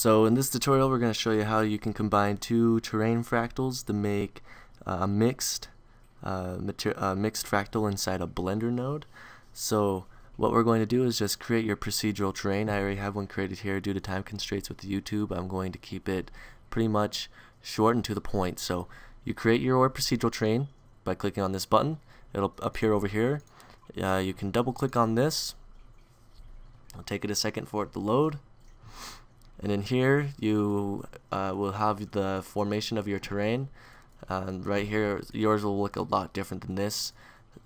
So in this tutorial we're going to show you how you can combine two terrain fractals to make uh, a mixed uh, uh, mixed fractal inside a blender node. So what we're going to do is just create your procedural terrain. I already have one created here due to time constraints with YouTube. I'm going to keep it pretty much short and to the point. So you create your procedural terrain by clicking on this button. It'll appear over here. Uh, you can double click on this. It'll take it a second for it to load and in here you uh, will have the formation of your terrain. Um, right here yours will look a lot different than this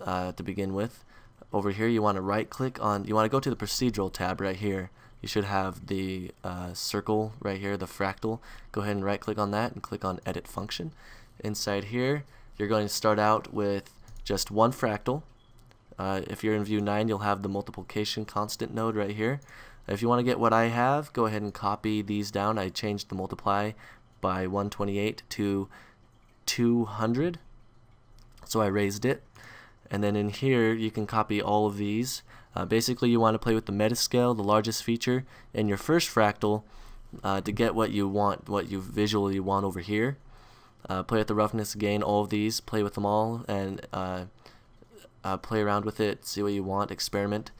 uh, to begin with. Over here you want to right click on you want to go to the procedural tab right here. You should have the uh, circle right here the fractal. Go ahead and right click on that and click on edit function. Inside here you're going to start out with just one fractal. Uh, if you're in Vue 9 you'll have the multiplication constant node right here if you want to get what I have, go ahead and copy these down. I changed the multiply by 128 to 200. So I raised it. And then in here, you can copy all of these. Uh, basically, you want to play with the metascale, the largest feature, in your first fractal uh, to get what you want, what you visually want over here. Uh, play with the roughness, gain all of these, play with them all, and uh, uh, play around with it, see what you want, experiment.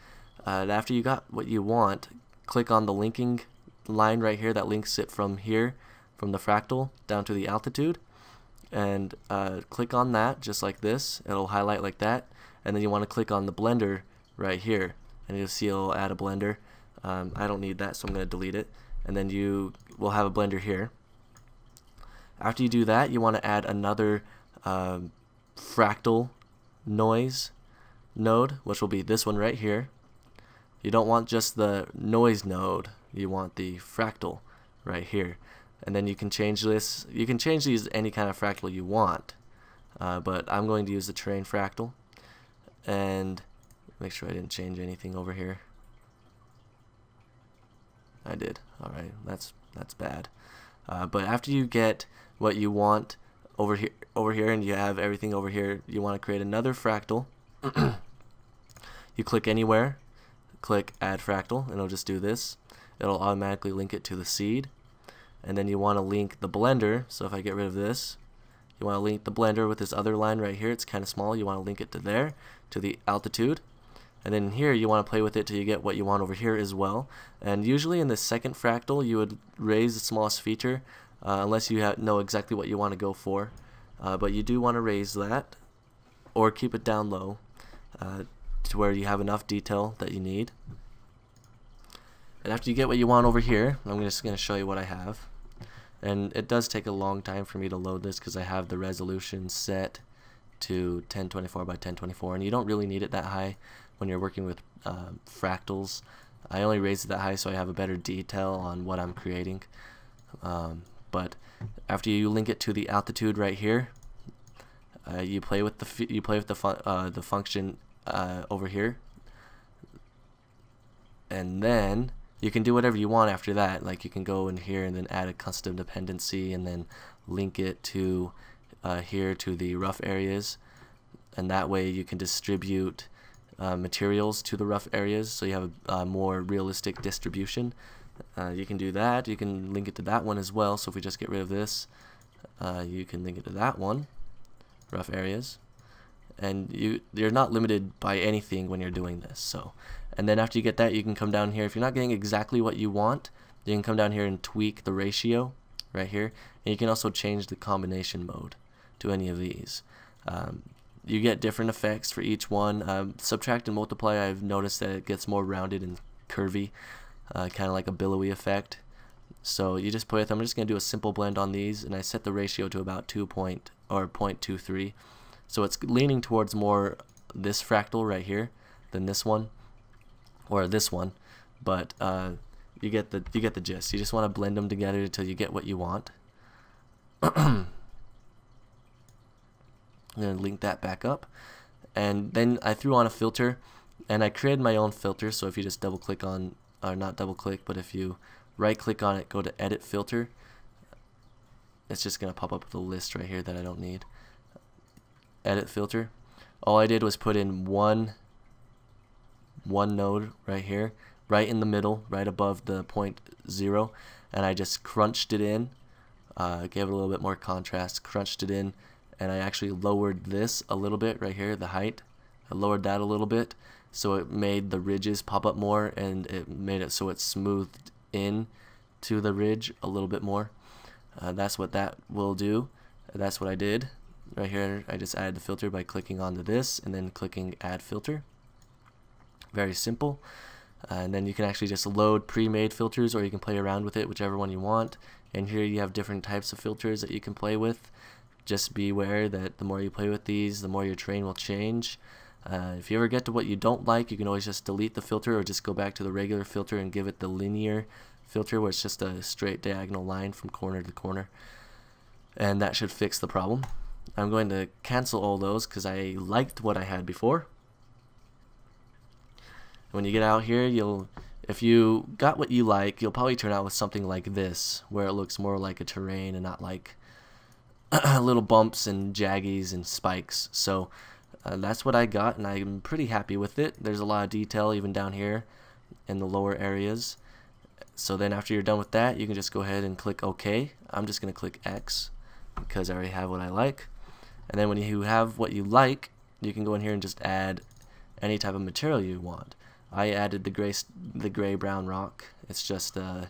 Uh, and after you got what you want, click on the linking line right here that links it from here, from the fractal down to the altitude. And uh, click on that just like this. It'll highlight like that. And then you want to click on the blender right here. And you'll see it'll add a blender. Um, I don't need that, so I'm going to delete it. And then you will have a blender here. After you do that, you want to add another um, fractal noise node, which will be this one right here. You don't want just the noise node, you want the fractal right here. And then you can change this, you can change these any kind of fractal you want. Uh, but I'm going to use the terrain fractal. And make sure I didn't change anything over here. I did. Alright, that's that's bad. Uh, but after you get what you want over here over here and you have everything over here, you want to create another fractal. you click anywhere click add fractal and it'll just do this. It'll automatically link it to the seed. And then you want to link the blender so if I get rid of this you want to link the blender with this other line right here it's kind of small you want to link it to there to the altitude. And then here you want to play with it till you get what you want over here as well. And usually in the second fractal you would raise the smallest feature uh, unless you know exactly what you want to go for. Uh, but you do want to raise that or keep it down low. Uh, to where you have enough detail that you need. And after you get what you want over here, I'm just going to show you what I have. And it does take a long time for me to load this because I have the resolution set to 1024 by 1024 and you don't really need it that high when you're working with uh, fractals. I only raised it that high so I have a better detail on what I'm creating. Um, but after you link it to the altitude right here, uh, you play with the you play with the fun uh, the function uh, over here. And then you can do whatever you want after that. Like you can go in here and then add a custom dependency and then link it to uh, here to the rough areas. And that way you can distribute uh, materials to the rough areas so you have a, a more realistic distribution. Uh, you can do that. You can link it to that one as well. So if we just get rid of this uh, you can link it to that one rough areas and you you're not limited by anything when you're doing this so. And then after you get that you can come down here. If you're not getting exactly what you want you can come down here and tweak the ratio right here. And you can also change the combination mode to any of these. Um, you get different effects for each one. Um, subtract and multiply I've noticed that it gets more rounded and curvy uh, kind of like a billowy effect. So you just play with them. I'm just going to do a simple blend on these and I set the ratio to about 2 point or 0.23 so it's leaning towards more this fractal right here than this one or this one. But uh, you get the you get the gist. You just want to blend them together until you get what you want. I'm gonna link that back up, and then I threw on a filter, and I created my own filter. So if you just double click on, or not double click, but if you right click on it, go to edit filter, it's just gonna pop up with a list right here that I don't need edit filter all I did was put in one one node right here right in the middle, right above the point zero, and I just crunched it in, uh, gave it a little bit more contrast, crunched it in, and I actually lowered this a little bit right here, the height. I lowered that a little bit, so it made the ridges pop up more, and it made it so it smoothed in to the ridge a little bit more. Uh, that's what that will do. That's what I did. Right here, I just added the filter by clicking onto this and then clicking add filter. Very simple. Uh, and then you can actually just load pre-made filters or you can play around with it, whichever one you want. And here you have different types of filters that you can play with. Just be aware that the more you play with these, the more your terrain will change. Uh, if you ever get to what you don't like, you can always just delete the filter or just go back to the regular filter and give it the linear filter where it's just a straight diagonal line from corner to corner. And that should fix the problem. I'm going to cancel all those because I liked what I had before. When you get out here, you'll if you got what you like, you'll probably turn out with something like this, where it looks more like a terrain and not like little bumps and jaggies and spikes. So uh, that's what I got, and I'm pretty happy with it. There's a lot of detail even down here in the lower areas. So then after you're done with that, you can just go ahead and click OK. I'm just going to click X because I already have what I like. And then when you have what you like, you can go in here and just add any type of material you want. I added the gray the gray brown rock. It's just uh,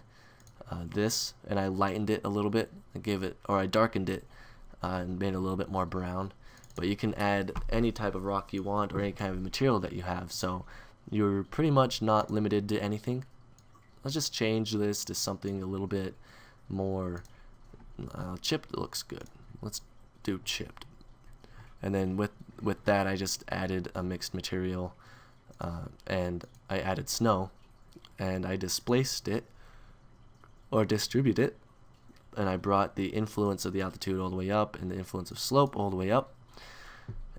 uh, this, and I lightened it a little bit. I gave it, or I darkened it, uh, and made it a little bit more brown. But you can add any type of rock you want, or any kind of material that you have. So you're pretty much not limited to anything. Let's just change this to something a little bit more uh, chipped. Looks good. Let's do chipped and then with with that I just added a mixed material uh, and I added snow and I displaced it or distribute it and I brought the influence of the altitude all the way up and the influence of slope all the way up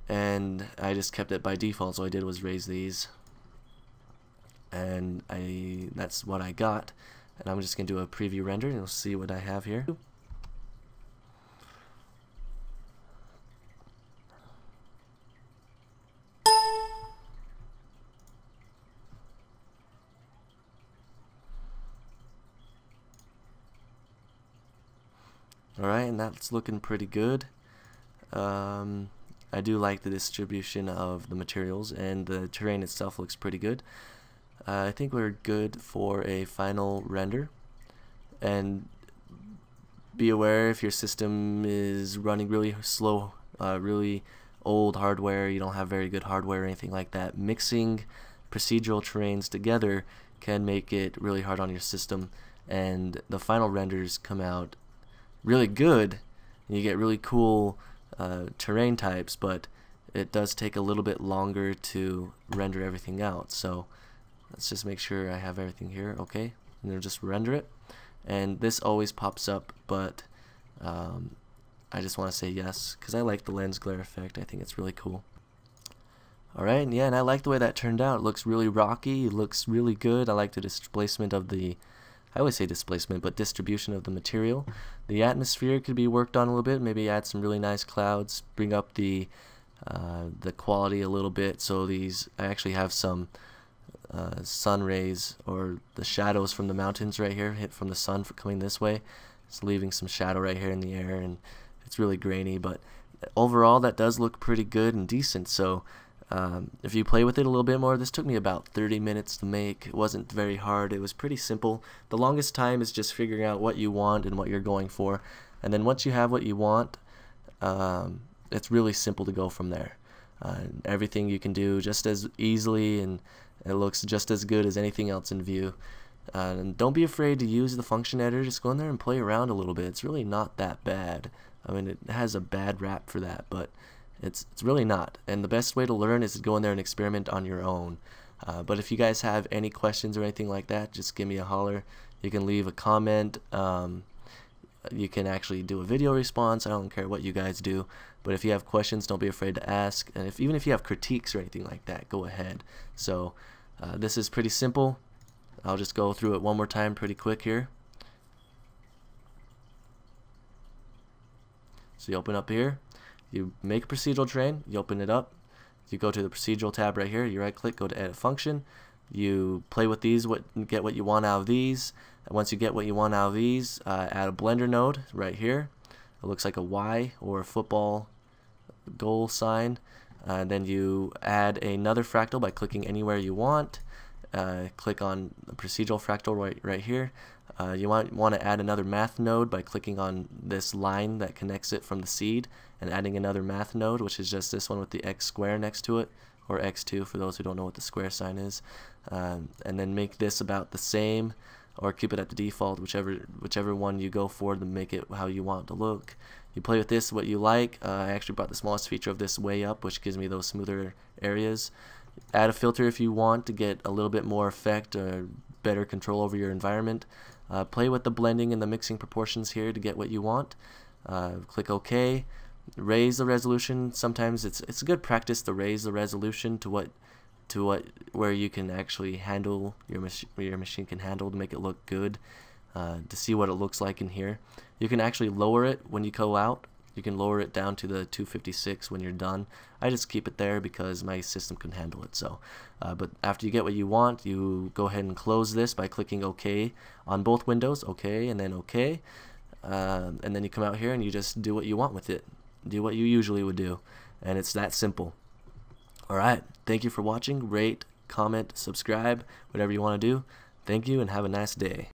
and I just kept it by default. So I did was raise these and I that's what I got. And I'm just gonna do a preview render and you'll see what I have here Alright, and that's looking pretty good. Um, I do like the distribution of the materials, and the terrain itself looks pretty good. Uh, I think we're good for a final render. And be aware if your system is running really slow, uh, really old hardware, you don't have very good hardware or anything like that, mixing procedural terrains together can make it really hard on your system and the final renders come out really good and you get really cool uh, terrain types but it does take a little bit longer to render everything out. So let's just make sure I have everything here okay? And then just render it. And this always pops up but um, I just want to say yes because I like the lens glare effect. I think it's really cool. Alright yeah and I like the way that turned out. It looks really rocky. It looks really good. I like the displacement of the I always say displacement, but distribution of the material. The atmosphere could be worked on a little bit, maybe add some really nice clouds, bring up the uh, the quality a little bit. So these, I actually have some uh, sun rays or the shadows from the mountains right here hit from the sun for coming this way. It's leaving some shadow right here in the air, and it's really grainy. But overall, that does look pretty good and decent. So um, if you play with it a little bit more, this took me about 30 minutes to make. It wasn't very hard. It was pretty simple. The longest time is just figuring out what you want and what you're going for. And then once you have what you want, um, it's really simple to go from there. Uh, everything you can do just as easily and it looks just as good as anything else in Vue. Uh, and don't be afraid to use the function editor. Just go in there and play around a little bit. It's really not that bad. I mean, it has a bad rap for that, but it's, it's really not. And the best way to learn is to go in there and experiment on your own. Uh, but if you guys have any questions or anything like that, just give me a holler. You can leave a comment. Um, you can actually do a video response. I don't care what you guys do. But if you have questions, don't be afraid to ask. And if even if you have critiques or anything like that, go ahead. So uh, this is pretty simple. I'll just go through it one more time pretty quick here. So you open up here, you make a procedural terrain, you open it up, you go to the procedural tab right here, you right click, go to edit function, you play with these, what get what you want out of these. Once you get what you want out of these, uh, add a blender node right here. It looks like a Y or a football goal sign. Uh, then you add another fractal by clicking anywhere you want. Uh, click on the procedural fractal right, right here. Uh, you want, want to add another math node by clicking on this line that connects it from the seed and adding another math node, which is just this one with the x square next to it, or x2 for those who don't know what the square sign is. Um, and then make this about the same or keep it at the default, whichever whichever one you go for to make it how you want it to look. You play with this what you like. Uh, I actually brought the smallest feature of this way up, which gives me those smoother areas. Add a filter if you want to get a little bit more effect or better control over your environment. Uh, play with the blending and the mixing proportions here to get what you want. Uh, click OK. Raise the resolution. Sometimes it's it's a good practice to raise the resolution to what to what where you can actually handle your machine your machine can handle to make it look good uh, to see what it looks like in here you can actually lower it when you go out you can lower it down to the 256 when you're done I just keep it there because my system can handle it so uh, but after you get what you want you go ahead and close this by clicking OK on both windows OK and then OK uh, and then you come out here and you just do what you want with it do what you usually would do and it's that simple Alright, thank you for watching. Rate, comment, subscribe, whatever you want to do. Thank you and have a nice day.